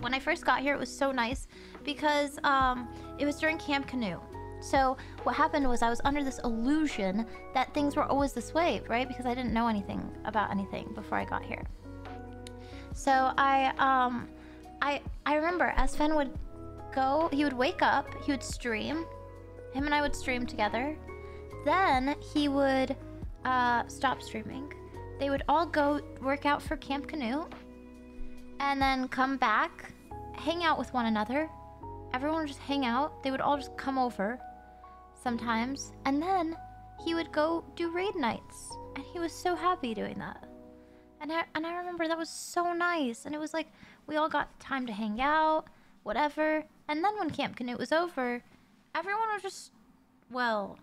when I first got here, it was so nice because um, it was during Camp Knut. So what happened was I was under this illusion that things were always this way, right? Because I didn't know anything about anything before I got here. So I um I I remember Esfand would go, he would wake up, he would stream. Him and I would stream together. Then he would uh, stop streaming. They would all go work out for Camp Knut and then come back, hang out with one another. Everyone would just hang out. They would all just come over sometimes. And then he would go do raid nights. And he was so happy doing that. And I, and I remember that was so nice. And it was like we all got time to hang out, whatever. And then when Camp Knut was over, everyone was just, well,